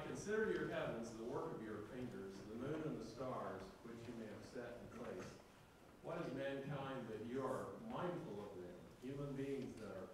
I consider your heavens, the work of your fingers, the moon and the stars, which you may have set in place, what is mankind that you are mindful of them, human beings that are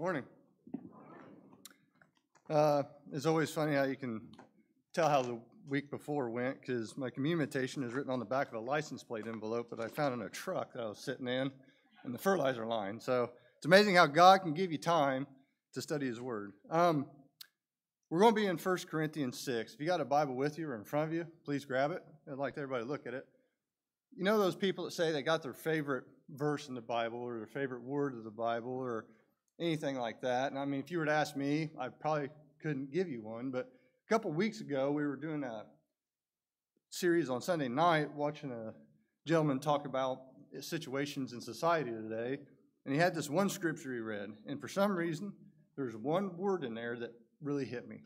Morning. Uh, it's always funny how you can tell how the week before went because my communication is written on the back of a license plate envelope that I found in a truck that I was sitting in in the fertilizer line. So it's amazing how God can give you time to study His Word. Um, we're going to be in 1 Corinthians 6. If you got a Bible with you or in front of you, please grab it. I'd like everybody to look at it. You know those people that say they got their favorite verse in the Bible or their favorite word of the Bible or anything like that. And I mean, if you were to ask me, I probably couldn't give you one. But a couple weeks ago, we were doing a series on Sunday night, watching a gentleman talk about situations in society today. And he had this one scripture he read. And for some reason, there's one word in there that really hit me.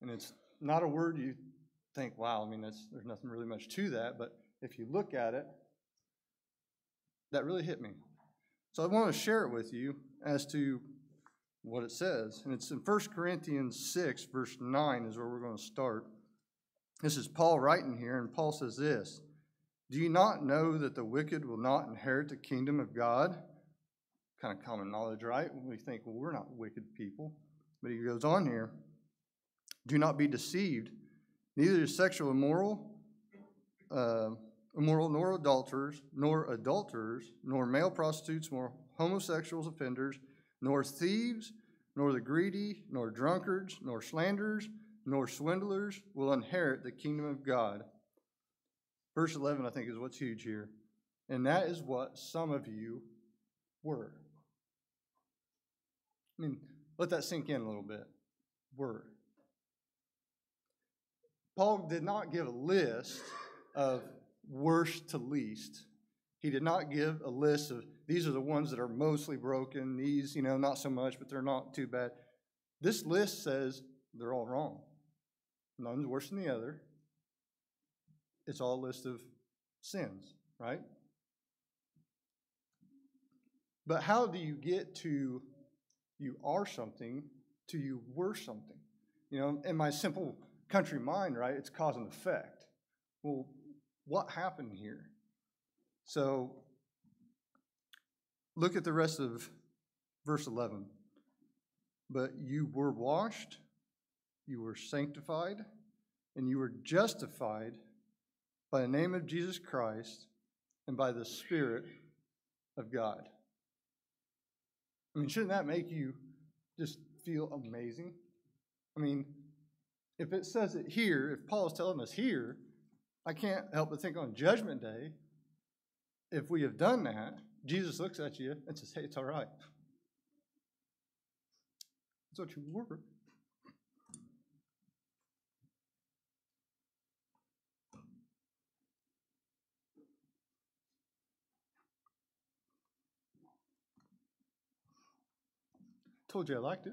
And it's not a word you think, wow, I mean, there's nothing really much to that. But if you look at it, that really hit me. So I want to share it with you as to what it says. And it's in 1 Corinthians 6, verse 9 is where we're going to start. This is Paul writing here, and Paul says this Do you not know that the wicked will not inherit the kingdom of God? Kind of common knowledge, right? We think, well, we're not wicked people. But he goes on here Do not be deceived. Neither is sexual immoral, uh, immoral, nor adulterers, nor adulterers, nor male prostitutes, nor homosexuals offenders, nor thieves, nor the greedy, nor drunkards, nor slanderers, nor swindlers will inherit the kingdom of God. Verse 11, I think, is what's huge here. And that is what some of you were. I mean, let that sink in a little bit. Were. Paul did not give a list of worst to least. He did not give a list of these are the ones that are mostly broken, these, you know, not so much, but they're not too bad. This list says they're all wrong. None's worse than the other. It's all a list of sins, right? But how do you get to you are something to you were something? You know, in my simple country mind, right, it's cause and effect. Well, what happened here? So look at the rest of verse 11. But you were washed, you were sanctified, and you were justified by the name of Jesus Christ and by the Spirit of God. I mean, shouldn't that make you just feel amazing? I mean, if it says it here, if Paul is telling us here, I can't help but think on Judgment Day, if we have done that, Jesus looks at you and says, Hey, it's all right. That's what you were. Told you I liked it.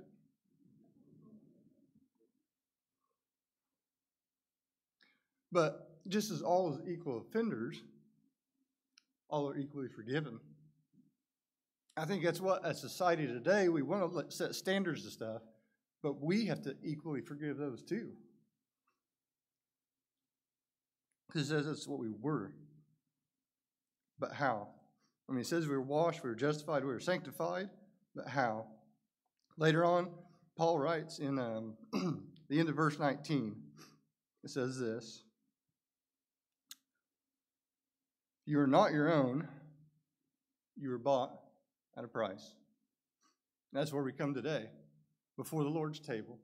But just as all is equal offenders, all are equally forgiven. I think that's what, as society today, we want to set standards to stuff, but we have to equally forgive those too. Because that's what we were. But how? I mean, it says we were washed, we were justified, we were sanctified, but how? Later on, Paul writes in um, the end of verse 19, it says this You are not your own, you were bought at a price. That's where we come today, before the Lord's table,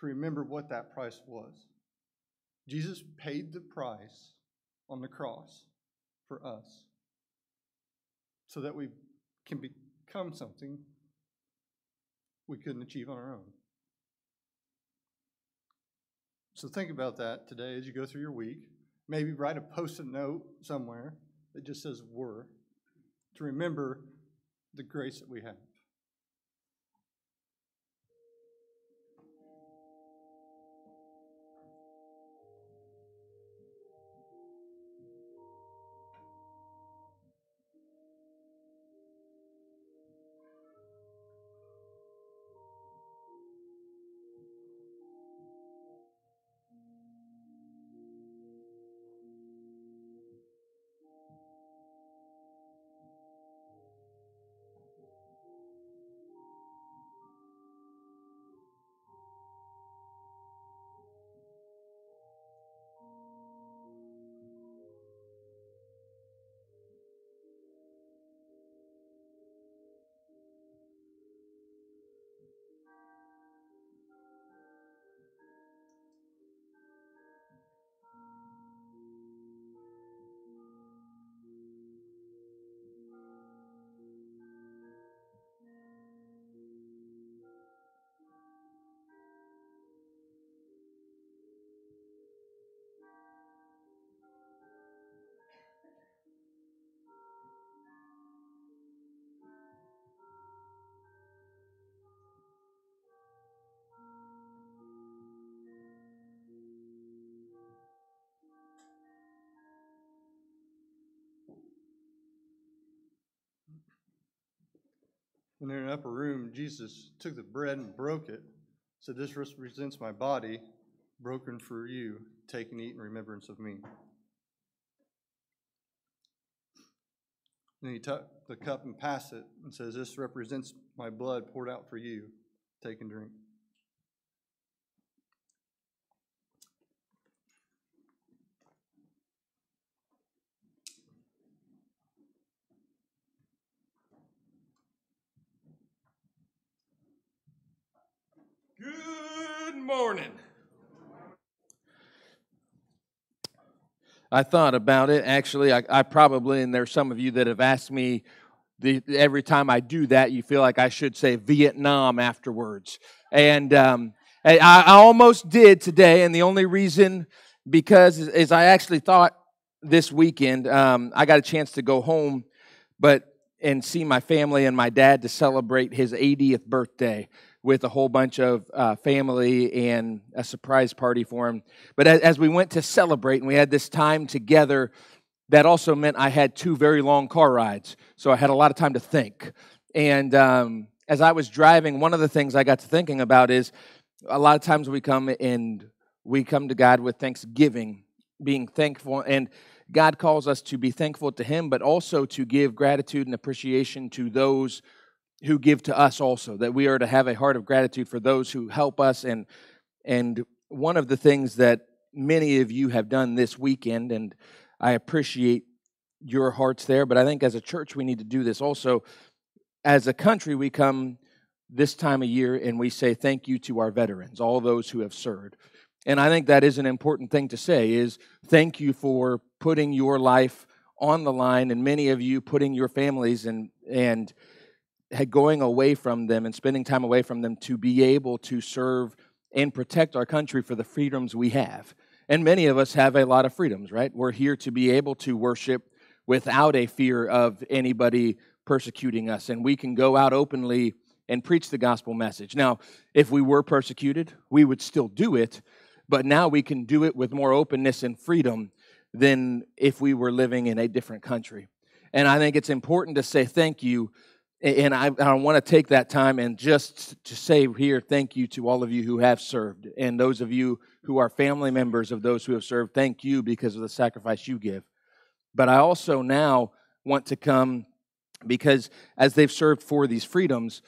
to remember what that price was. Jesus paid the price on the cross for us so that we can become something we couldn't achieve on our own. So think about that today as you go through your week. Maybe write a post it note somewhere that just says were to remember the grace that we have. When they're in the upper room, Jesus took the bread and broke it. So this represents my body broken for you. Take and eat in remembrance of me. Then he took the cup and passed it and says, This represents my blood poured out for you. Take and drink. Good morning. I thought about it. Actually, I, I, probably, and there's some of you that have asked me the, every time I do that, you feel like I should say Vietnam afterwards. And um, I, I, almost did today, and the only reason because is, I actually thought this weekend um, I got a chance to go home, but and see my family and my dad to celebrate his 80th birthday with a whole bunch of uh, family and a surprise party for him. But as, as we went to celebrate and we had this time together, that also meant I had two very long car rides. So I had a lot of time to think. And um, as I was driving, one of the things I got to thinking about is a lot of times we come and we come to God with thanksgiving, being thankful. And God calls us to be thankful to Him, but also to give gratitude and appreciation to those who give to us also that we are to have a heart of gratitude for those who help us. And and one of the things that many of you have done this weekend and I appreciate your hearts there but I think as a church we need to do this also. As a country we come this time of year and we say thank you to our veterans all those who have served. And I think that is an important thing to say is thank you for putting your life on the line and many of you putting your families and and going away from them and spending time away from them to be able to serve and protect our country for the freedoms we have. And many of us have a lot of freedoms, right? We're here to be able to worship without a fear of anybody persecuting us. And we can go out openly and preach the gospel message. Now, if we were persecuted, we would still do it, but now we can do it with more openness and freedom than if we were living in a different country. And I think it's important to say thank you and I, I want to take that time and just to say here, thank you to all of you who have served. And those of you who are family members of those who have served, thank you because of the sacrifice you give. But I also now want to come because as they've served for these freedoms,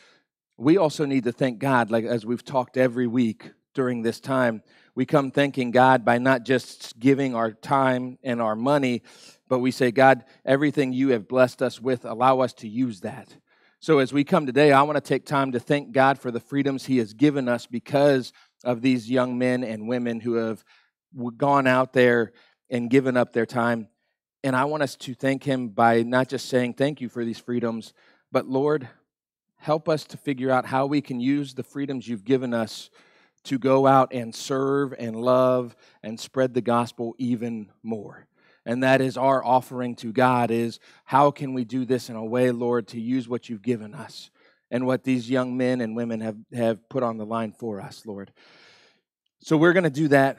we also need to thank God, like as we've talked every week during this time. We come thanking God by not just giving our time and our money, but we say, God, everything you have blessed us with, allow us to use that so, as we come today, I want to take time to thank God for the freedoms He has given us because of these young men and women who have gone out there and given up their time. And I want us to thank Him by not just saying thank you for these freedoms, but Lord, help us to figure out how we can use the freedoms you've given us to go out and serve and love and spread the gospel even more and that is our offering to God is how can we do this in a way, Lord, to use what you've given us and what these young men and women have, have put on the line for us, Lord. So we're going to do that,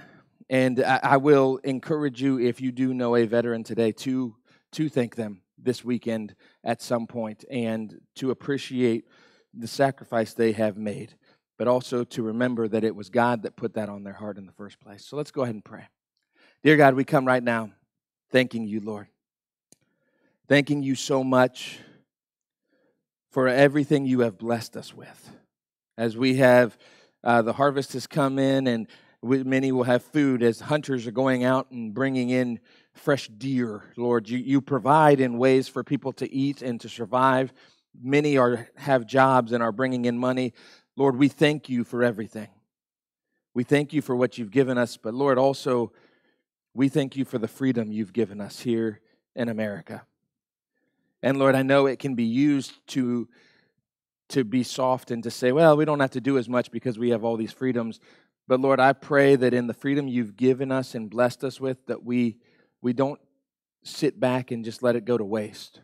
and I, I will encourage you, if you do know a veteran today, to, to thank them this weekend at some point and to appreciate the sacrifice they have made, but also to remember that it was God that put that on their heart in the first place. So let's go ahead and pray. Dear God, we come right now thanking you, Lord. Thanking you so much for everything you have blessed us with. As we have, uh, the harvest has come in, and we, many will have food as hunters are going out and bringing in fresh deer. Lord, you, you provide in ways for people to eat and to survive. Many are have jobs and are bringing in money. Lord, we thank you for everything. We thank you for what you've given us, but Lord, also we thank you for the freedom you've given us here in America. And Lord, I know it can be used to, to be soft and to say, well, we don't have to do as much because we have all these freedoms. But Lord, I pray that in the freedom you've given us and blessed us with, that we, we don't sit back and just let it go to waste.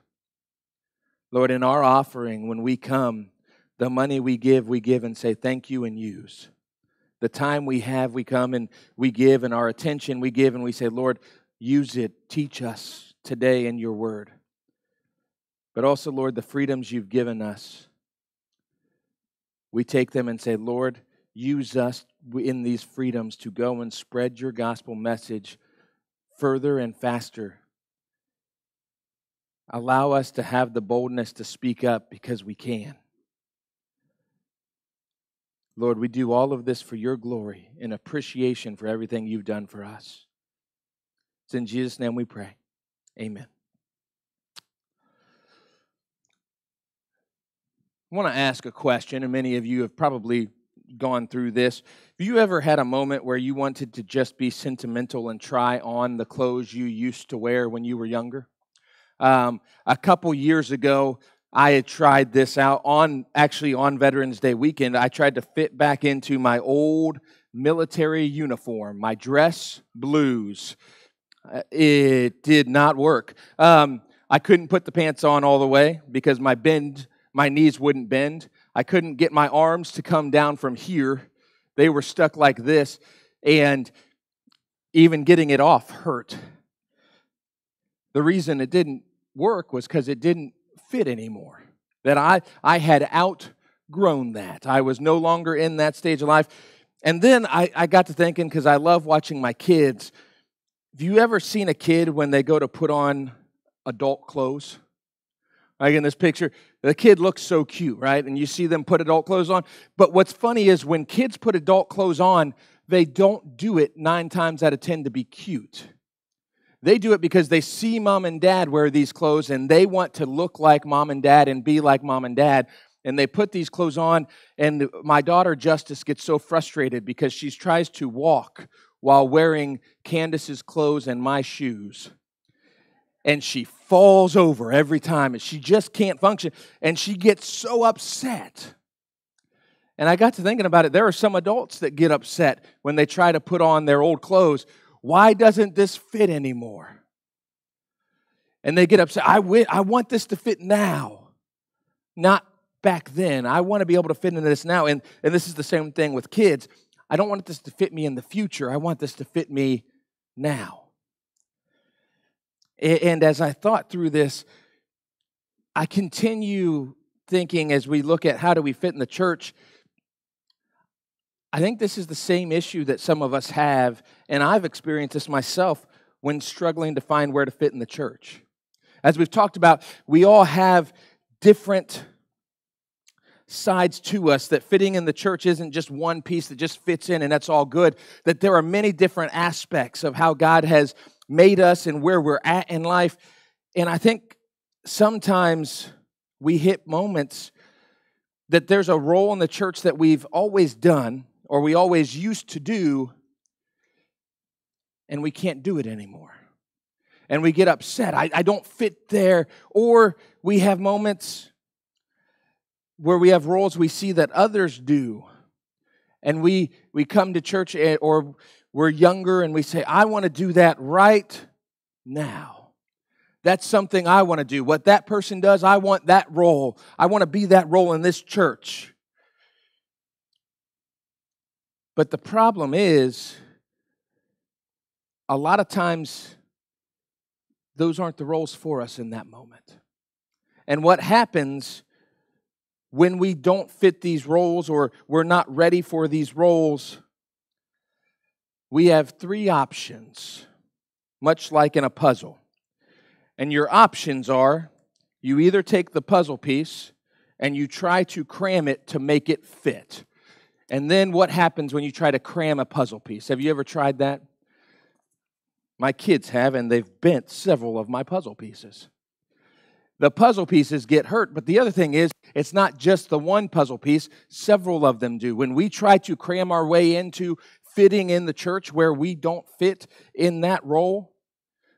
Lord, in our offering, when we come, the money we give, we give and say thank you and use the time we have, we come and we give, and our attention we give, and we say, Lord, use it. Teach us today in your word. But also, Lord, the freedoms you've given us we take them and say, Lord, use us in these freedoms to go and spread your gospel message further and faster. Allow us to have the boldness to speak up because we can. Lord, we do all of this for your glory in appreciation for everything you've done for us. It's in Jesus' name we pray. Amen. I want to ask a question, and many of you have probably gone through this. Have you ever had a moment where you wanted to just be sentimental and try on the clothes you used to wear when you were younger? Um, a couple years ago, I had tried this out on actually on Veterans Day weekend. I tried to fit back into my old military uniform, my dress blues. Uh, it did not work. Um, I couldn't put the pants on all the way because my bend, my knees wouldn't bend. I couldn't get my arms to come down from here. They were stuck like this, and even getting it off hurt. The reason it didn't work was because it didn't fit anymore. That I, I had outgrown that. I was no longer in that stage of life. And then I, I got to thinking, because I love watching my kids. Have you ever seen a kid when they go to put on adult clothes? Like in this picture, the kid looks so cute, right? And you see them put adult clothes on. But what's funny is when kids put adult clothes on, they don't do it nine times out of ten to be cute. They do it because they see mom and dad wear these clothes and they want to look like mom and dad and be like mom and dad. And they put these clothes on, and my daughter Justice gets so frustrated because she tries to walk while wearing Candace's clothes and my shoes. And she falls over every time, and she just can't function. And she gets so upset. And I got to thinking about it. There are some adults that get upset when they try to put on their old clothes why doesn't this fit anymore? And they get upset. I, w- I want this to fit now, not back then. I want to be able to fit into this now. And, and this is the same thing with kids. I don't want this to fit me in the future. I want this to fit me now. And as I thought through this, I continue thinking as we look at how do we fit in the church I think this is the same issue that some of us have, and I've experienced this myself when struggling to find where to fit in the church. As we've talked about, we all have different sides to us that fitting in the church isn't just one piece that just fits in and that's all good that there are many different aspects of how god has made us and where we're at in life and i think sometimes we hit moments that there's a role in the church that we've always done or we always used to do, and we can't do it anymore. And we get upset. I, I don't fit there. Or we have moments where we have roles we see that others do. And we, we come to church eh, or we're younger and we say, I want to do that right now. That's something I want to do. What that person does, I want that role. I want to be that role in this church. But the problem is, a lot of times, those aren't the roles for us in that moment. And what happens when we don't fit these roles or we're not ready for these roles, we have three options, much like in a puzzle. And your options are you either take the puzzle piece and you try to cram it to make it fit. And then what happens when you try to cram a puzzle piece? Have you ever tried that? My kids have, and they've bent several of my puzzle pieces. The puzzle pieces get hurt, but the other thing is, it's not just the one puzzle piece, several of them do. When we try to cram our way into fitting in the church where we don't fit in that role,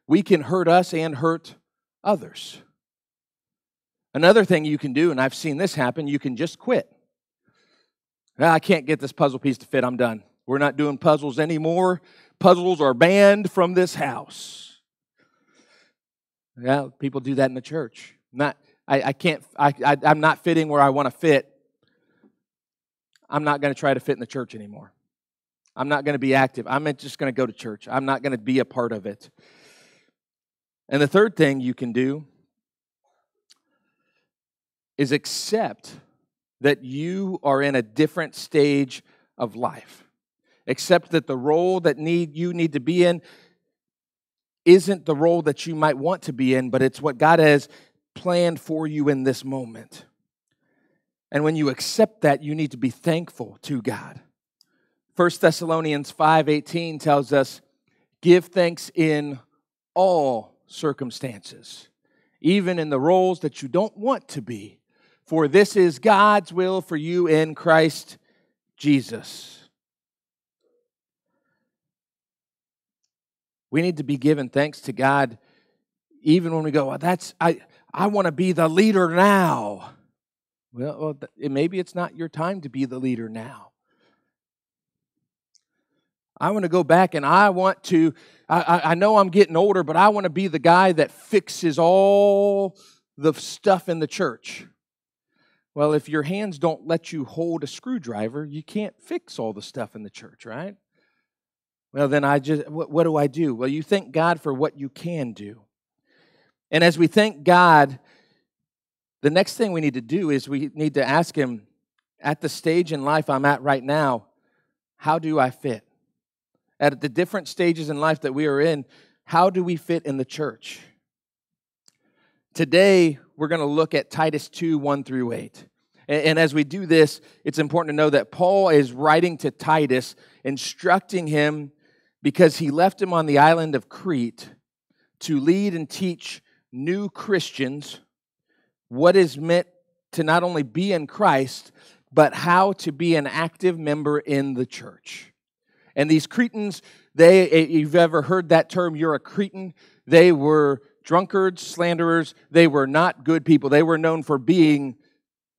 we can hurt us and hurt others. Another thing you can do, and I've seen this happen, you can just quit. Ah, I can't get this puzzle piece to fit. I'm done. We're not doing puzzles anymore. Puzzles are banned from this house. Yeah, people do that in the church. Not, I, I can't. I, I, I'm not fitting where I want to fit. I'm not going to try to fit in the church anymore. I'm not going to be active. I'm just going to go to church. I'm not going to be a part of it. And the third thing you can do is accept that you are in a different stage of life. Except that the role that need you need to be in isn't the role that you might want to be in, but it's what God has planned for you in this moment. And when you accept that, you need to be thankful to God. 1 Thessalonians 5:18 tells us, "Give thanks in all circumstances, even in the roles that you don't want to be, for this is God's will for you in Christ Jesus." We need to be giving thanks to God even when we go, well, that's I I want to be the leader now. Well, well maybe it's not your time to be the leader now. I want to go back and I want to, I, I know I'm getting older, but I want to be the guy that fixes all the stuff in the church. Well, if your hands don't let you hold a screwdriver, you can't fix all the stuff in the church, right? Well, then I just, what, what do I do? Well, you thank God for what you can do. And as we thank God, the next thing we need to do is we need to ask Him, at the stage in life I'm at right now, how do I fit? At the different stages in life that we are in, how do we fit in the church? Today, we're going to look at Titus 2 1 through 8. And, as we do this, it's important to know that Paul is writing to Titus, instructing him because he left him on the island of Crete to lead and teach new Christians what is meant to not only be in Christ, but how to be an active member in the church. And these Cretans, they, you've ever heard that term, you're a Cretan, they were drunkards, slanderers, they were not good people. They were known for being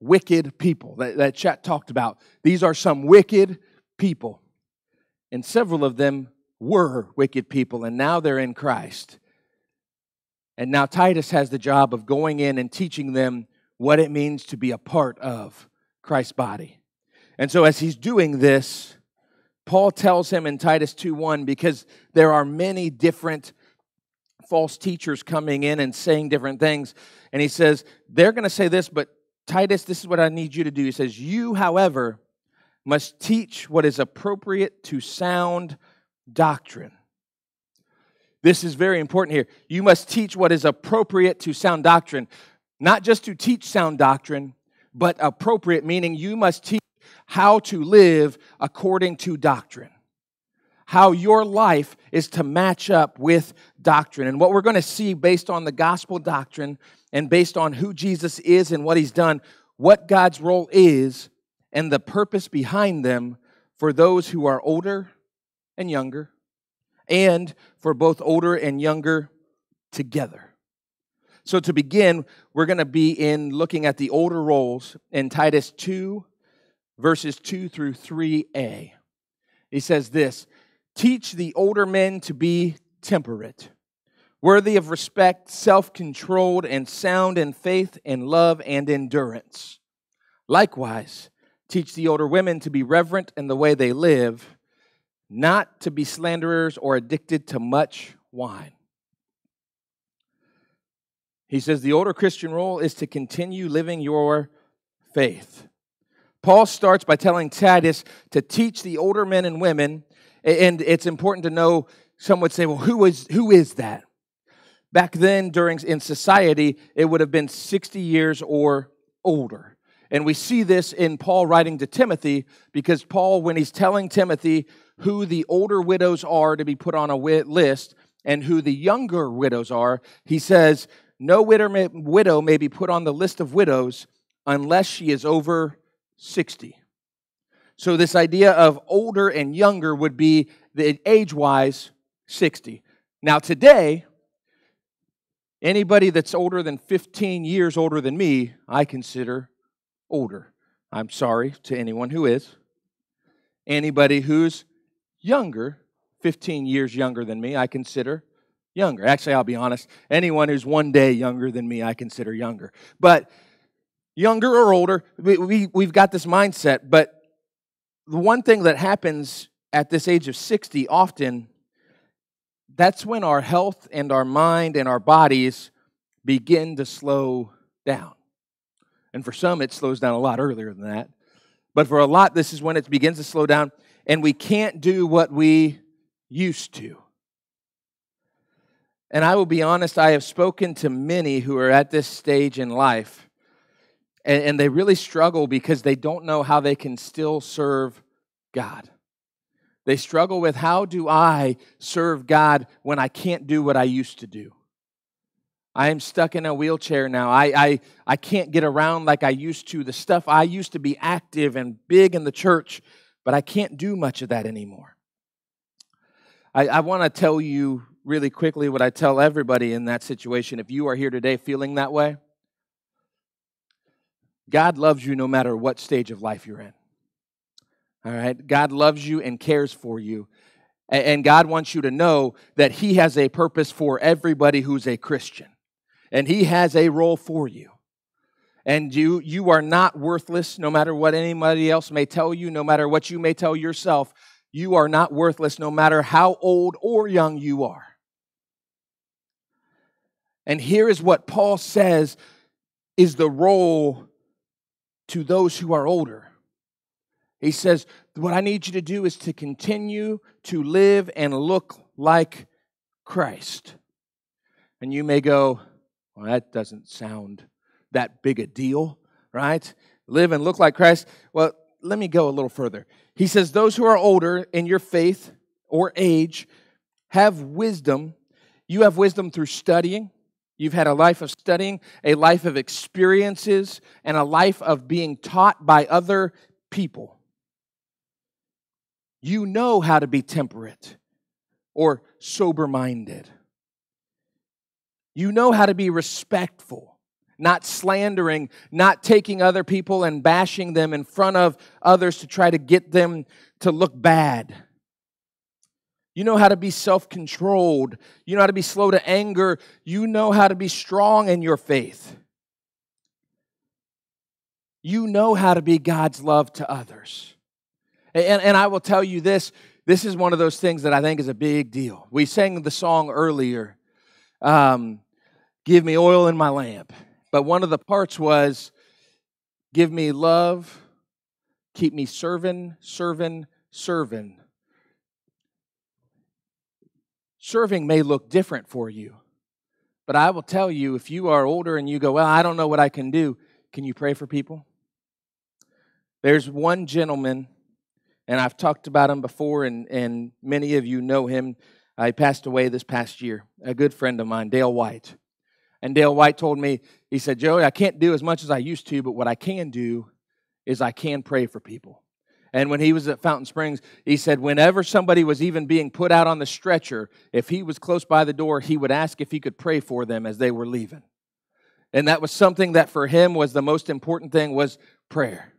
wicked people that, that Chet talked about. These are some wicked people. And several of them were wicked people, and now they're in Christ. And now Titus has the job of going in and teaching them what it means to be a part of Christ's body. And so as he's doing this, Paul tells him in Titus 2:1 because there are many different false teachers coming in and saying different things. And he says, they're going to say this, but Titus, this is what I need you to do. He says, You, however, must teach what is appropriate to sound doctrine. This is very important here. You must teach what is appropriate to sound doctrine, not just to teach sound doctrine, but appropriate, meaning you must teach how to live according to doctrine. How your life is to match up with doctrine. And what we're going to see based on the gospel doctrine and based on who Jesus is and what he's done, what God's role is, and the purpose behind them for those who are older and younger, and for both older and younger together. So, to begin, we're going to be in looking at the older roles in Titus 2, verses 2 through 3a. He says this Teach the older men to be temperate, worthy of respect, self controlled, and sound in faith and love and endurance. Likewise, teach the older women to be reverent in the way they live not to be slanderers or addicted to much wine. He says the older Christian role is to continue living your faith. Paul starts by telling Titus to teach the older men and women, and it's important to know. Some would say, "Well, who is who is that?" Back then, during in society, it would have been sixty years or older. And we see this in Paul writing to Timothy because Paul, when he's telling Timothy who the older widows are to be put on a list and who the younger widows are, he says, No widow may, widow may be put on the list of widows unless she is over 60. So, this idea of older and younger would be the age wise 60. Now, today, anybody that's older than 15 years older than me, I consider older. I'm sorry to anyone who is. Anybody who's younger, 15 years younger than me, I consider younger. Actually, I'll be honest. Anyone who's one day younger than me, I consider younger. But younger or older, we, we, we've got this mindset. But the one thing that happens at this age of 60 often, that's when our health and our mind and our bodies begin to slow down. And for some, it slows down a lot earlier than that. But for a lot, this is when it begins to slow down, and we can't do what we used to. And I will be honest, I have spoken to many who are at this stage in life, and, and they really struggle because they don't know how they can still serve God. They struggle with how do I serve God when I can't do what I used to do? I am stuck in a wheelchair now. I, I, I can't get around like I used to. The stuff I used to be active and big in the church, but I can't do much of that anymore. I, I want to tell you really quickly what I tell everybody in that situation. If you are here today feeling that way, God loves you no matter what stage of life you're in. All right? God loves you and cares for you. And God wants you to know that He has a purpose for everybody who's a Christian. And He has a role for you. And you, you are not worthless no matter what anybody else may tell you, no matter what you may tell yourself. You are not worthless no matter how old or young you are. And here is what Paul says is the role to those who are older. He says, What I need you to do is to continue to live and look like Christ. And you may go, Well, that doesn't sound that big a deal, right? Live and look like Christ. Well, let me go a little further. He says, Those who are older in your faith or age have wisdom. You have wisdom through studying. You've had a life of studying, a life of experiences, and a life of being taught by other people. You know how to be temperate or sober minded. You know how to be respectful, not slandering, not taking other people and bashing them in front of others to try to get them to look bad. You know how to be self controlled. You know how to be slow to anger. You know how to be strong in your faith. You know how to be God's love to others. And, and I will tell you this this is one of those things that I think is a big deal. We sang the song earlier, um, Give Me Oil in My Lamp. But one of the parts was, Give me love, keep me serving, serving, serving. Serving may look different for you, but I will tell you if you are older and you go, Well, I don't know what I can do, can you pray for people? There's one gentleman and I've talked about him before, and, and many of you know him. Uh, he passed away this past year, a good friend of mine, Dale White. And Dale White told me, he said, Joey, I can't do as much as I used to, but what I can do is I can pray for people. And when he was at Fountain Springs, he said, whenever somebody was even being put out on the stretcher, if he was close by the door, he would ask if he could pray for them as they were leaving. And that was something that for him was the most important thing was prayer.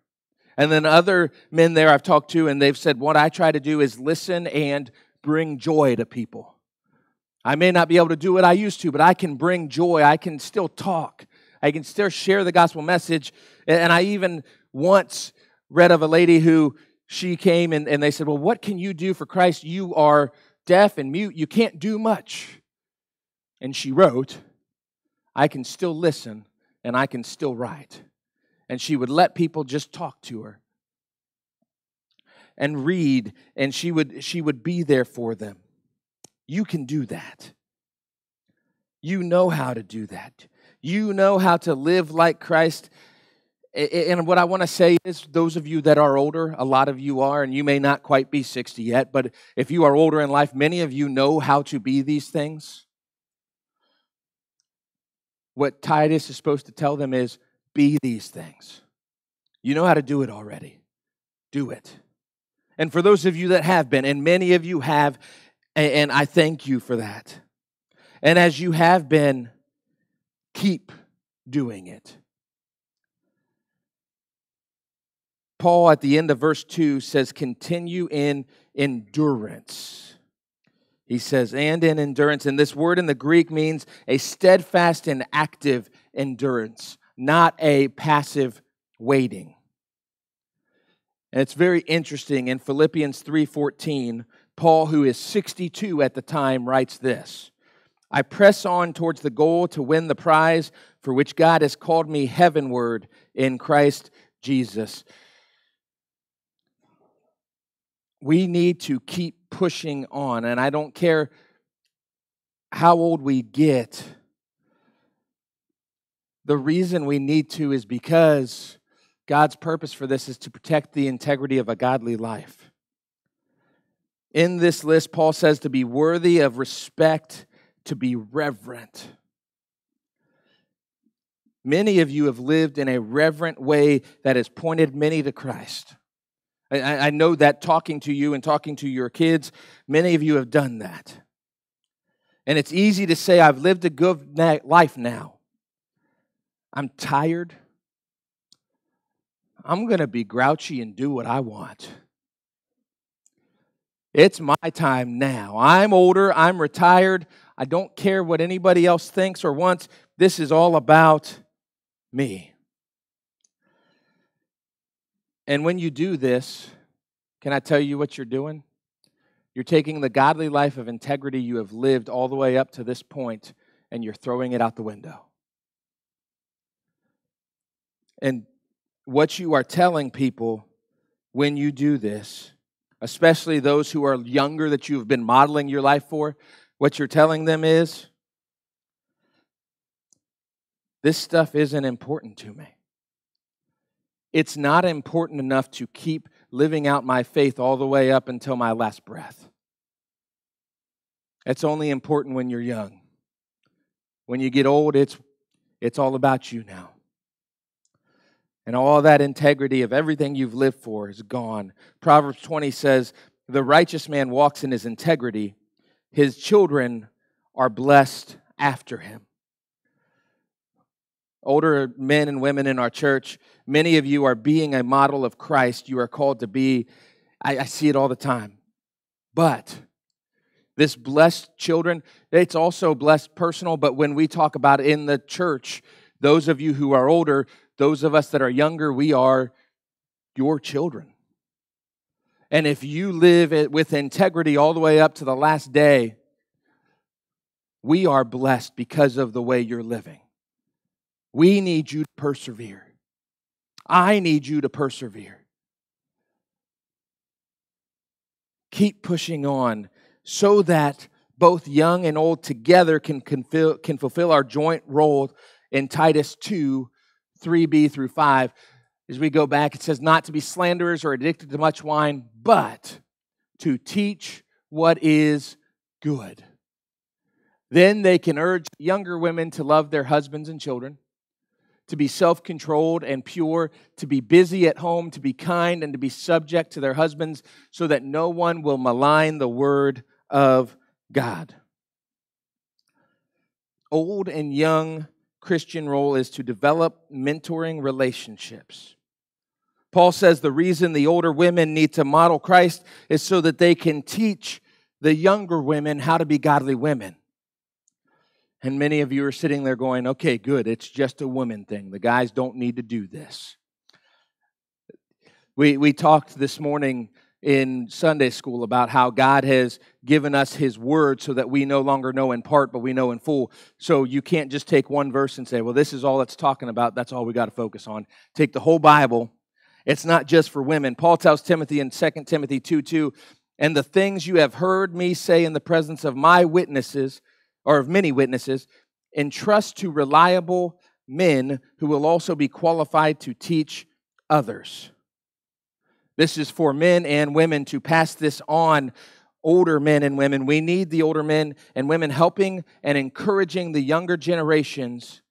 And then other men there I've talked to, and they've said, What I try to do is listen and bring joy to people. I may not be able to do what I used to, but I can bring joy. I can still talk. I can still share the gospel message. And I even once read of a lady who she came and, and they said, Well, what can you do for Christ? You are deaf and mute. You can't do much. And she wrote, I can still listen and I can still write and she would let people just talk to her and read and she would she would be there for them. You can do that. You know how to do that. You know how to live like christ. And what i want to say is those of you that are older a lot of you are and you may not quite be 60 yet but if you are older in life many of you know how to be these things. What titus is supposed to tell them is be these things. You know how to do it already. Do it. And for those of you that have been, and many of you have, and I thank you for that. And as you have been, keep doing it. Paul at the end of verse 2 says, continue in endurance. He says, and in endurance. And this word in the Greek means a steadfast and active endurance not a passive waiting. And it's very interesting in Philippians 3:14, Paul who is 62 at the time writes this. I press on towards the goal to win the prize for which God has called me heavenward in Christ Jesus. We need to keep pushing on, and I don't care how old we get. The reason we need to is because God's purpose for this is to protect the integrity of a godly life. In this list, Paul says to be worthy of respect, to be reverent. Many of you have lived in a reverent way that has pointed many to Christ. I, I, know that talking to you and talking to your kids, many of you have done that. And it's easy to say, I've lived a good life now. I'm tired. I'm going to be grouchy and do what I want. It's my time now. I'm older. I'm retired. I don't care what anybody else thinks or wants. This is all about me. And when you do this, can I tell you what you're doing? You're taking the godly life of integrity you have lived all the way up to this point and you're throwing it out the window. And what you are telling people when you do this, especially those who are younger that you have been modeling your life for, what you're telling them is this stuff isn't important to me. It's not important enough to keep living out my faith all the way up until my last breath. It's only important when you're young. When you get old, it's, it's all about you now. And all that integrity of everything you've lived for is gone. Proverbs 20 says, The righteous man walks in his integrity, his children are blessed after him. Older men and women in our church, many of you are being a model of Christ. You are called to be, I, I see it all the time. But this blessed children, it's also blessed personal, but when we talk about in the church, those of you who are older, those of us that are younger, we are your children. And if you live with integrity all the way up to the last day, we are blessed because of the way you're living. We need you to persevere. I need you to persevere. Keep pushing on so that both young and old together can, can, can fulfill our joint role in Titus 2 3b through 5. As we go back, it says, Not to be slanderers or addicted to much wine, but to teach what is good. Then they can urge younger women to love their husbands and children, to be self controlled and pure, to be busy at home, to be kind, and to be subject to their husbands, so that no one will malign the word of God. Old and young Christian role is to develop mentoring relationships. Paul says the reason the older women need to model Christ is so that they can teach the younger women how to be godly women. And many of you are sitting there going, okay, good, it's just a woman thing. The guys don't need to do this. We, we talked this morning in Sunday school about how God has given us His Word so that we no longer know in part, but we know in full. So you can't just take one verse and say, well, this is all it's talking about. That's all we got to focus on. Take the whole Bible. It's not just for women. Paul tells Timothy in 2 Timothy 2 2, and the things you have heard me say in the presence of my witnesses, or of many witnesses, entrust to reliable men who will also be qualified to teach others. This is for men and women to pass this on older men and women. We need the older men and women helping and encouraging the younger generations,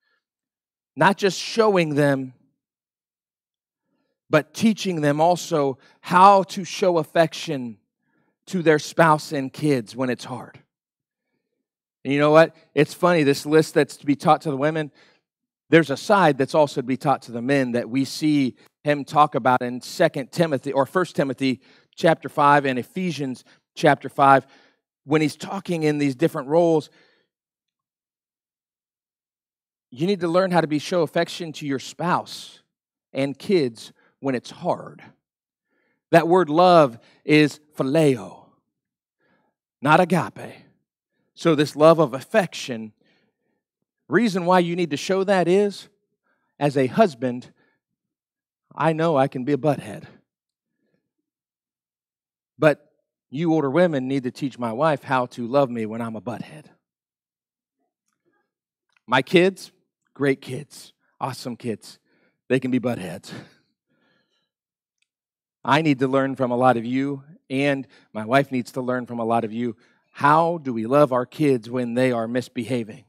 not just showing them, but teaching them also how to show affection to their spouse and kids when it's hard. And you know what? It's funny, this list that's to be taught to the women, there's a side that's also to be taught to the men that we see him talk about in Second Timothy or First Timothy chapter 5 and Ephesians chapter 5 when he's talking in these different roles you need to learn how to be show affection to your spouse and kids when it's hard. That word love is phileo, not agape. So, this love of affection, reason why you need to show that is as a husband, I know I can be a butthead. But you older women need to teach my wife how to love me when I'm a butthead. My kids, great kids, awesome kids. They can be buttheads. I need to learn from a lot of you, and my wife needs to learn from a lot of you. How do we love our kids when they are misbehaving?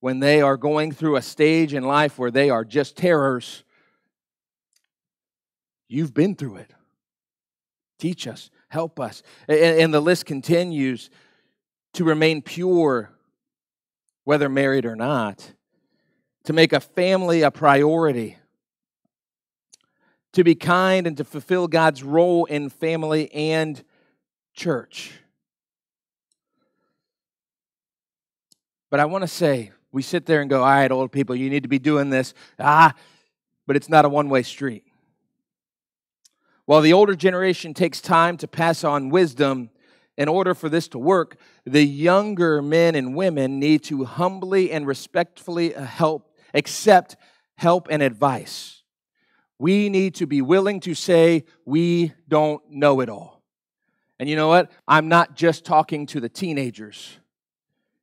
When they are going through a stage in life where they are just terrors? You've been through it. Teach us, help us. And, the list continues to remain pure, whether married or not, to make a family a priority, to be kind and to fulfill God's role in family and church. But I want to say, we sit there and go, all right, old people, you need to be doing this. Ah, but it's not a one way street. While the older generation takes time to pass on wisdom, in order for this to work, the younger men and women need to humbly and respectfully help, accept help and advice. We need to be willing to say, we don't know it all. And you know what? I'm not just talking to the teenagers.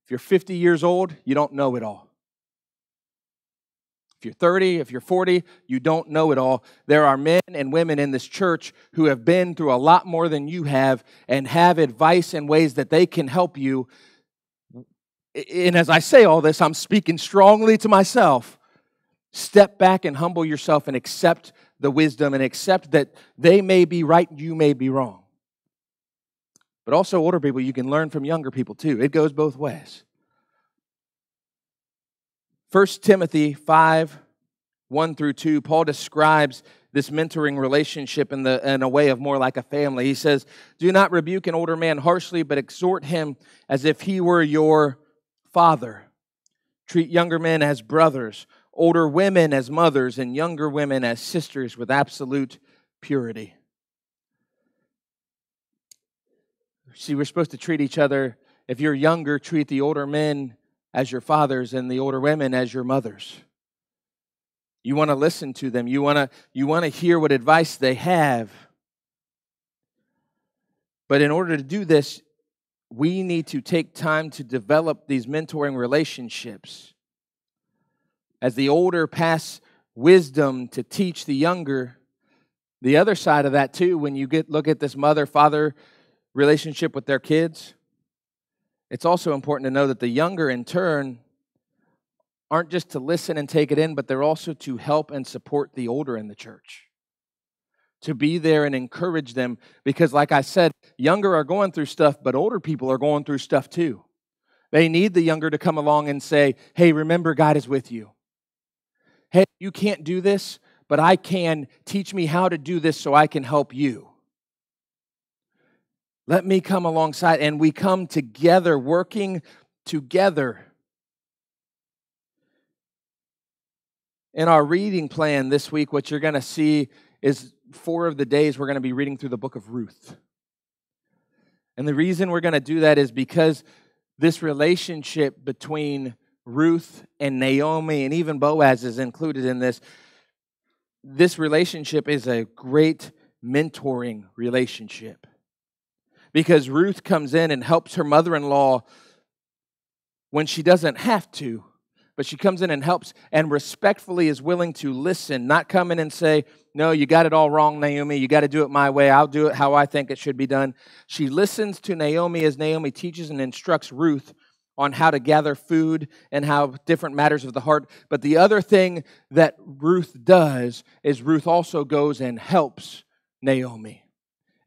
If you're 50 years old, you don't know it all you're 30, if you're 40, you don't know it all. There are men and women in this church who have been through a lot more than you have and have advice and ways that they can help you. And as I say all this, I'm speaking strongly to myself. Step back and humble yourself and accept the wisdom and accept that they may be right, you may be wrong. But also, older people, you can learn from younger people too. It goes both ways. 1 Timothy 5 1 through 2, Paul describes this mentoring relationship in, the, in a way of more like a family. He says, Do not rebuke an older man harshly, but exhort him as if he were your father. Treat younger men as brothers, older women as mothers, and younger women as sisters with absolute purity. See, we're supposed to treat each other. If you're younger, treat the older men as your fathers and the older women as your mothers. You want to listen to them. You want to you want to hear what advice they have. But in order to do this, we need to take time to develop these mentoring relationships. As the older pass wisdom to teach the younger, the other side of that too, when you get look at this mother father relationship with their kids, it's also important to know that the younger, in turn, aren't just to listen and take it in, but they're also to help and support the older in the church. To be there and encourage them. Because, like I said, younger are going through stuff, but older people are going through stuff too. They need the younger to come along and say, Hey, remember, God is with you. Hey, you can't do this, but I can. Teach me how to do this so I can help you. Let me come alongside, and we come together, working together. In our reading plan this week, what you're going to see is four of the days we're going to be reading through the book of Ruth. And the reason we're going to do that is because this relationship between Ruth and Naomi, and even Boaz is included in this. This relationship is a great mentoring relationship because Ruth comes in and helps her mother in law when she doesn't have to, but she comes in and helps and respectfully is willing to listen, not come in and say, No, you got it all wrong, Naomi. You got to do it my way. I'll do it how I think it should be done. She listens to Naomi as Naomi teaches and instructs Ruth on how to gather food and how different matters of the heart. But the other thing that Ruth does is Ruth also goes and helps Naomi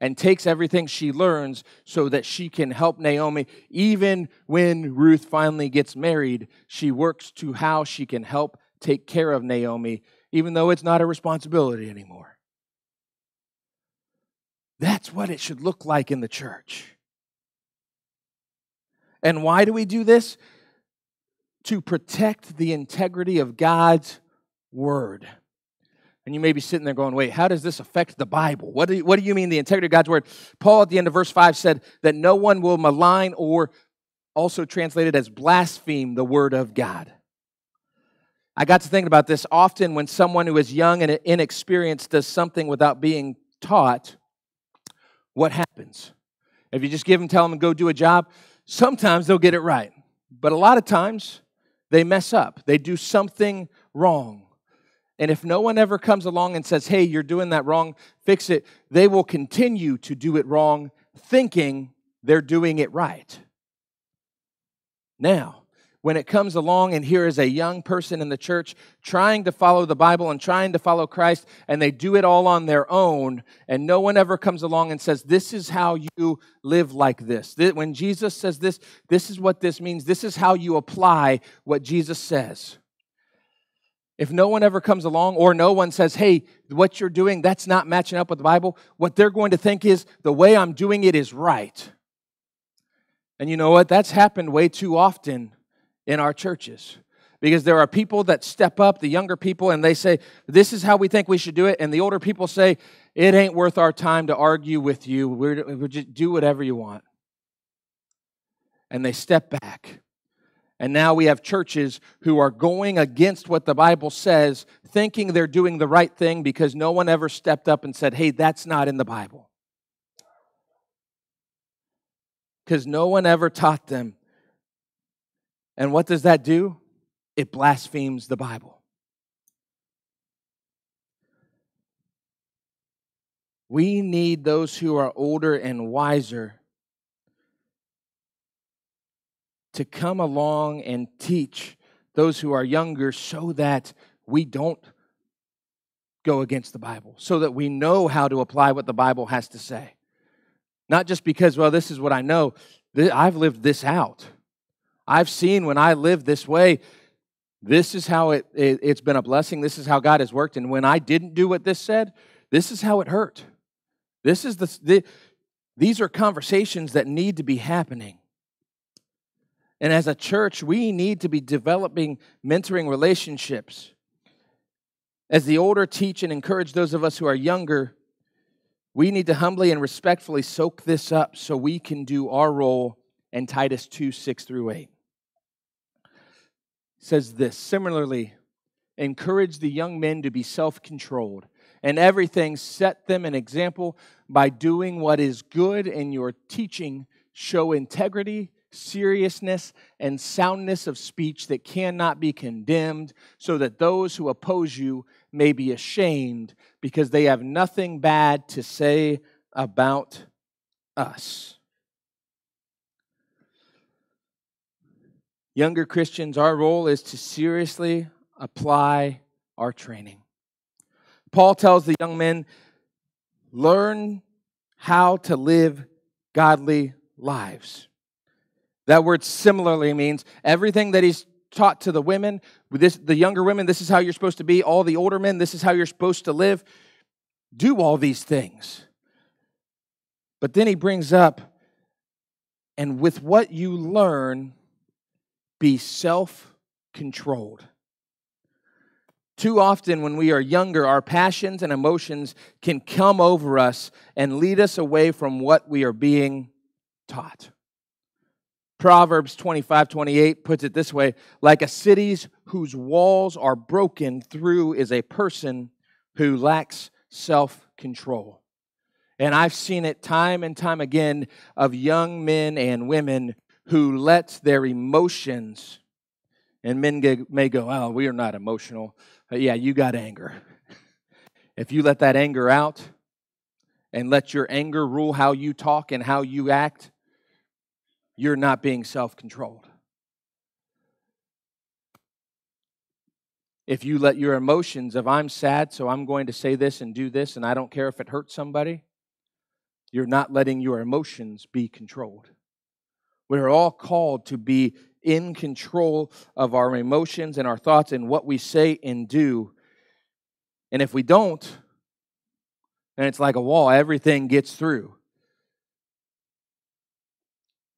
and takes everything she learns so that she can help Naomi. Even when Ruth finally gets married, she works to how she can help take care of Naomi, even though it's not a responsibility anymore. That's what it should look like in the church. And why do we do this? To protect the integrity of God's word. And you may be sitting there going, wait, how does this affect the Bible? What do you, what do you mean the integrity of God's word? Paul at the end of verse 5 said that no one will malign or also translated as blaspheme the word of God. I got to thinking about this often when someone who is young and inexperienced does something without being taught, what happens? If you just give them, tell them go do a job, sometimes they'll get it right. But a lot of times they mess up, they do something wrong. And if no one ever comes along and says, hey, you're doing that wrong, fix it, they will continue to do it wrong, thinking they're doing it right. Now, when it comes along and here is a young person in the church trying to follow the Bible and trying to follow Christ, and they do it all on their own, and no one ever comes along and says, This is how you live like this. When Jesus says this, this is what this means. This is how you apply what Jesus says. If no one ever comes along or no one says, hey, what you're doing, that's not matching up with the Bible, what they're going to think is the way I'm doing it is right. And you know what? That's happened way too often in our churches. Because there are people that step up, the younger people, and they say, This is how we think we should do it. And the older people say, It ain't worth our time to argue with you. We're, we're just do whatever you want. And they step back. And now we have churches who are going against what the Bible says, thinking they're doing the right thing because no one ever stepped up and said, Hey, that's not in the Bible. Because no one ever taught them and what does that do? It blasphemes the Bible. We need those who are older and wiser to come along and teach those who are younger so that we don't go against the Bible, so that we know how to apply what the Bible has to say. Not just because, well, this is what I know, I've lived this out. I've seen when I live this way, this is how it, it, has been a blessing. This is how God has worked. And when I didn't do what this said, this is how it hurt. This is the, the these are conversations that need to be happening. And as a church, we need to be developing mentoring relationships. As the older teach and encourage those of us who are younger, we need to humbly and respectfully soak this up so we can do our role in Titus 2 6 through 8 says this similarly, encourage the young men to be self controlled. And everything, set them an example by doing what is good in your teaching. Show integrity, seriousness, and soundness of speech that cannot be condemned, so that those who oppose you may be ashamed because they have nothing bad to say about us. Younger Christians, our role is to seriously apply our training. Paul tells the young men, learn how to live godly lives. That word similarly means everything that he's taught to the women, this, the younger women, this is how you're supposed to be. All the older men, this is how you're supposed to live. Do all these things. But then he brings up, and with what you learn, be self controlled. Too often, when we are younger, our passions and emotions can come over us and lead us away from what we are being taught. Proverbs 25 28 puts it this way like a city's whose walls are broken through is a person who lacks self control. And I've seen it time and time again of young men and women who let their emotions, and men may go, oh, we are not emotional. But yeah, you got anger. if you let that anger out and let your anger rule how you talk and how you act, you're not being self controlled. If you let your emotions, if I'm sad, so I'm going to say this and do this, and I don't care if it hurts somebody, you're not letting your emotions be controlled. We're all called to be in control of our emotions and our thoughts and what we say and do. And if we don't, then it's like a wall, everything gets through.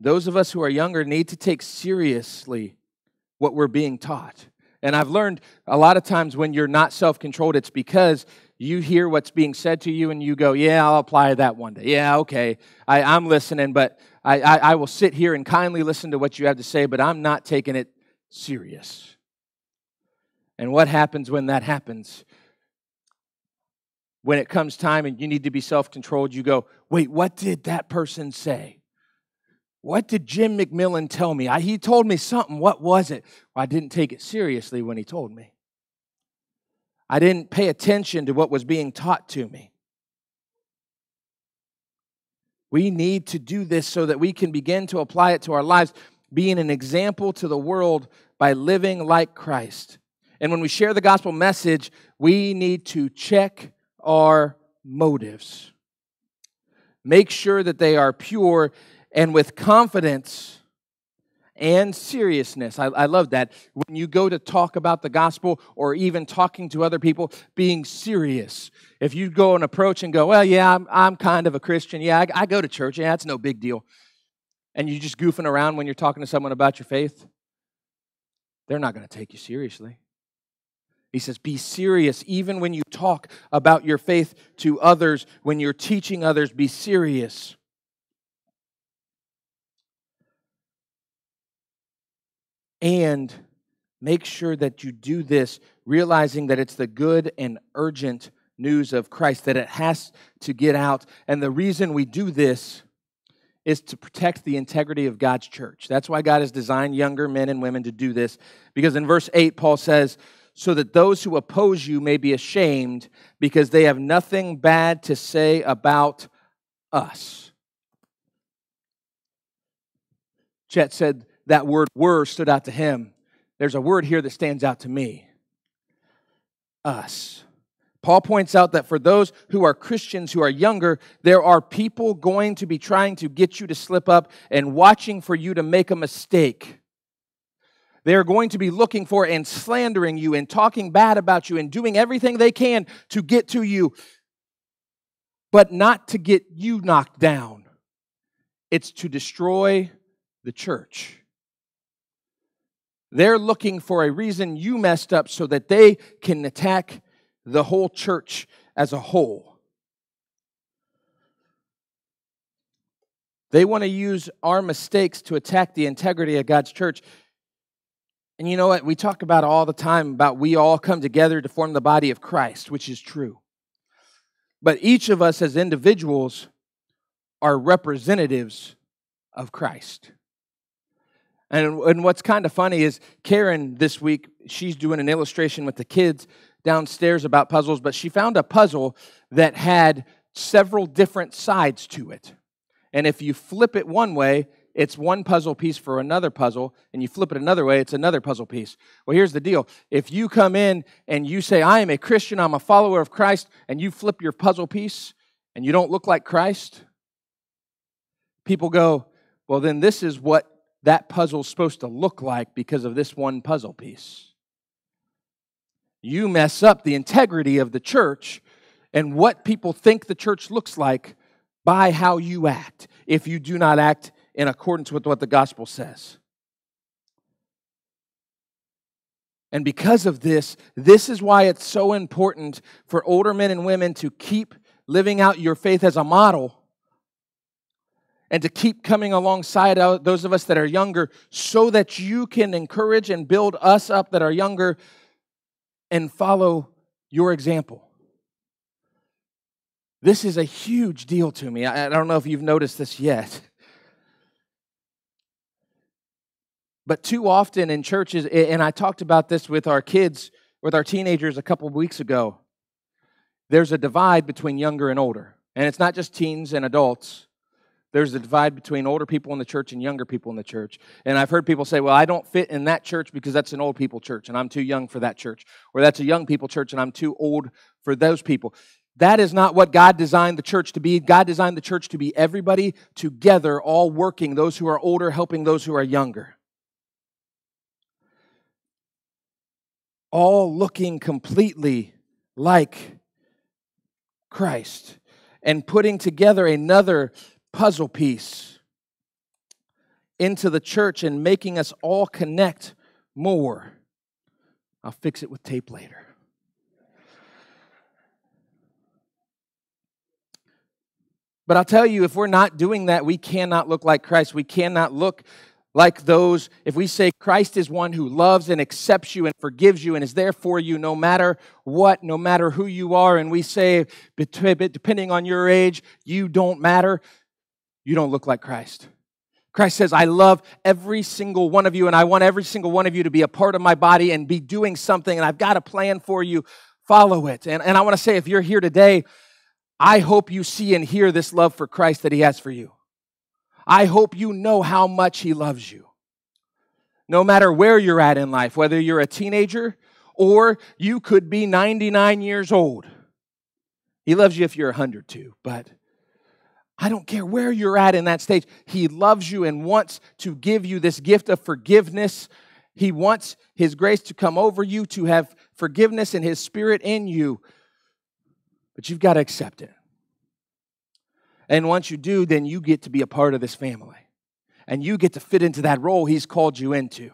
Those of us who are younger need to take seriously what we're being taught. And I've learned a lot of times when you're not self controlled, it's because you hear what's being said to you and you go, Yeah, I'll apply that one day. Yeah, okay, I, I'm listening, but I, I, I will sit here and kindly listen to what you have to say, but I'm not taking it serious. And what happens when that happens? When it comes time and you need to be self controlled, you go, wait, what did that person say? What did Jim McMillan tell me? I, he told me something. What was it? Well, I didn't take it seriously when he told me. I didn't pay attention to what was being taught to me. We need to do this so that we can begin to apply it to our lives, being an example to the world by living like Christ. And when we share the gospel message, we need to check our motives. Make sure that they are pure and with confidence and seriousness. I, I, love that. When you go to talk about the gospel or even talking to other people, being serious. If you go and approach and go, well, yeah, I'm, I'm kind of a Christian. Yeah, I, I go to church. Yeah, it's no big deal. And you're just goofing around when you're talking to someone about your faith, they're not going to take you seriously. He says, Be serious even when you talk about your faith to others, when you're teaching others, be serious. And make sure that you do this realizing that it's the good and urgent news of Christ, that it has to get out. And the reason we do this is to protect the integrity of God's church. That's why God has designed younger men and women to do this. Because in verse 8, Paul says, So that those who oppose you may be ashamed because they have nothing bad to say about us. Chet said, that word were stood out to him. There's a word here that stands out to me us. Paul points out that for those who are Christians who are younger, there are people going to be trying to get you to slip up and watching for you to make a mistake. They're going to be looking for and slandering you and talking bad about you and doing everything they can to get to you, but not to get you knocked down. It's to destroy the church. They're looking for a reason you messed up so that they can attack the whole church as a whole. They want to use our mistakes to attack the integrity of God's church. And you know what? We talk about all the time about we all come together to form the body of Christ, which is true. But each of us as individuals are representatives of Christ. And, and what's kind of funny is Karen this week, she's doing an illustration with the kids downstairs about puzzles, but she found a puzzle that had several different sides to it. And if you flip it one way, it's one puzzle piece for another puzzle, and you flip it another way, it's another puzzle piece. Well, here's the deal. If you come in and you say, I am a Christian, I'm a follower of Christ, and you flip your puzzle piece and you don't look like Christ, people go, well, then this is what that puzzle's supposed to look like because of this one puzzle piece. You mess up the integrity of the church and what people think the church looks like by how you act if you do not act in accordance with what the gospel says. And because of this, this is why it's so important for older men and women to keep living out your faith as a model and to keep coming alongside those of us that are younger so that you can encourage and build us up that are younger and follow your example. This is a huge deal to me. I, don't know if you've noticed this yet. But too often in churches, and I talked about this with our kids, with our teenagers a couple of weeks ago, there's a divide between younger and older. And it's not just teens and adults, there's a divide between older people in the church and younger people in the church. And I've heard people say, well, I don't fit in that church because that's an old people church and I'm too young for that church. Or that's a young people church and I'm too old for those people. That is not what God designed the church to be. God designed the church to be everybody together, all working, those who are older helping those who are younger. All looking completely like Christ and putting together another puzzle piece into the church and making us all connect more. I'll fix it with tape later. But I'll tell you, if we're not doing that, we cannot look like Christ. We cannot look like those, if we say Christ is one who loves and accepts you and forgives you and is there for you no matter what, no matter who you are, and we say, depending on your age, you don't matter, you don't look like Christ. Christ says, I love every single one of you, and I want every single one of you to be a part of my body and be doing something, and I've got a plan for you. Follow it. And, and I want to say, if you're here today, I hope you see and hear this love for Christ that He has for you. I hope you know how much He loves you. No matter where you're at in life, whether you're a teenager or you could be 99 years old, He loves you if you're 100 too, but I don't care where you're at in that stage. He loves you and wants to give you this gift of forgiveness. He wants His grace to come over you, to have forgiveness and His Spirit in you. But you've got to accept it. And once you do, then you get to be a part of this family. And you get to fit into that role He's called you into.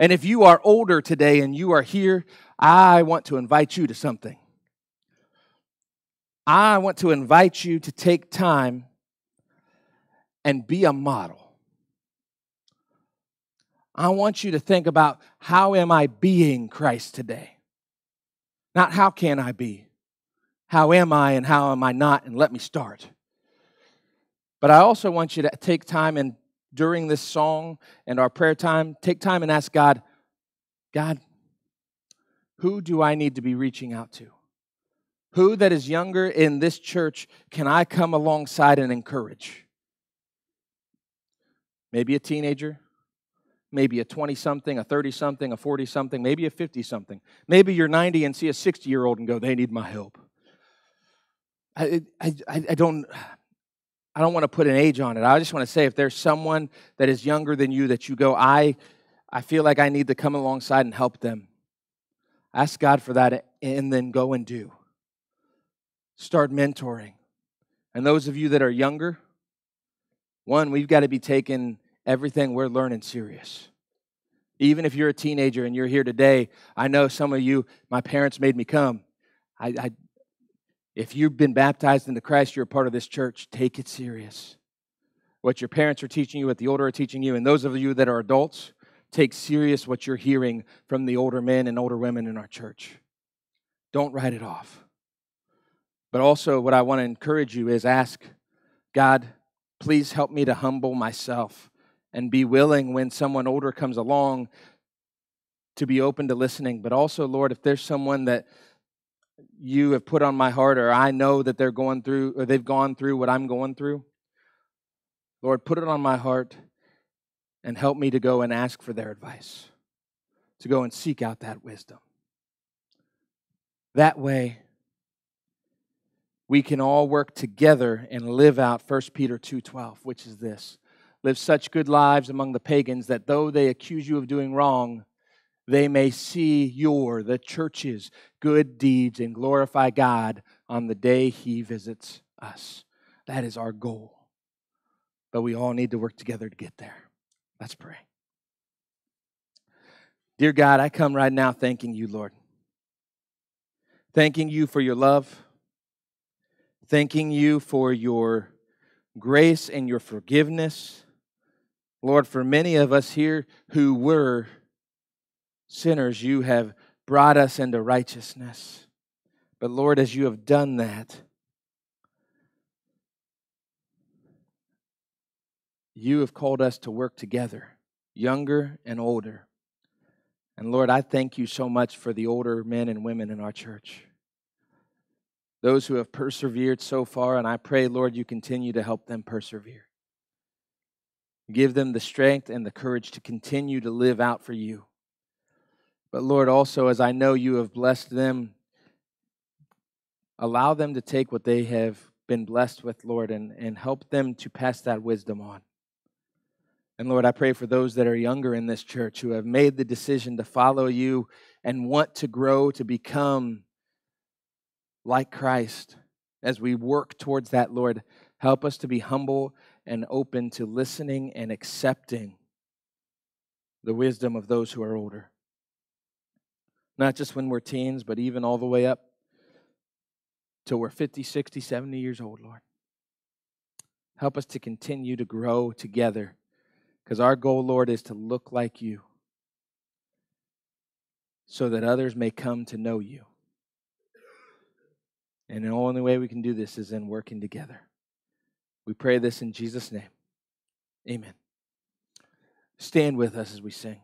And if you are older today and you are here, I want to invite you to something. I want to invite you to take time and be a model. I want you to think about how am I being Christ today? Not how can I be? How am I and how am I not? And let me start. But I also want you to take time and during this song and our prayer time, take time and ask God, God, who do I need to be reaching out to? Who that is younger in this church can I come alongside and encourage? Maybe a teenager, maybe a 20 something, a 30 something, a 40 something, maybe a 50 something. Maybe you're 90 and see a 60 year old and go, they need my help. I, I, I don't I don't want to put an age on it. I just want to say if there's someone that is younger than you that you go, I, I feel like I need to come alongside and help them. Ask God for that and then go and do. Start mentoring. And those of you that are younger, one, we've got to be taking everything we're learning serious. Even if you're a teenager and you're here today, I know some of you, my parents made me come. I, I if you've been baptized into Christ, you're a part of this church, take it serious. What your parents are teaching you, what the older are teaching you, and those of you that are adults, take serious what you're hearing from the older men and older women in our church. Don't write it off. But also, what I want to encourage you is ask God, please help me to humble myself and be willing when someone older comes along to be open to listening. But also, Lord, if there's someone that you have put on my heart, or I know that they're going through, or they've gone through what I'm going through, Lord, put it on my heart and help me to go and ask for their advice, to go and seek out that wisdom. That way, we can all work together and live out 1 Peter 2:12, which is this: live such good lives among the pagans that though they accuse you of doing wrong, they may see your, the church's, good deeds and glorify God on the day He visits us. That is our goal. But we all need to work together to get there. Let's pray. Dear God, I come right now thanking you, Lord. Thanking you for your love. Thanking you for your grace and your forgiveness. Lord, for many of us here who were sinners, you have brought us into righteousness. But Lord, as you have done that, you have called us to work together, younger and older. And Lord, I thank you so much for the older men and women in our church. Those who have persevered so far, and I pray, Lord, you continue to help them persevere. Give them the strength and the courage to continue to live out for you. But Lord, also, as I know you have blessed them, allow them to take what they have been blessed with, Lord, and, and help them to pass that wisdom on. And Lord, I pray for those that are younger in this church who have made the decision to follow you and want to grow to become like Christ. As we work towards that, Lord, help us to be humble and open to listening and accepting the wisdom of those who are older not just when we're teens, but even all the way up till we're 50, 60, 70 years old, Lord. Help us to continue to grow together because our goal, Lord, is to look like you so that others may come to know you. And the only way we can do this is in working together. We pray this in Jesus' name. Amen. Stand with us as we sing.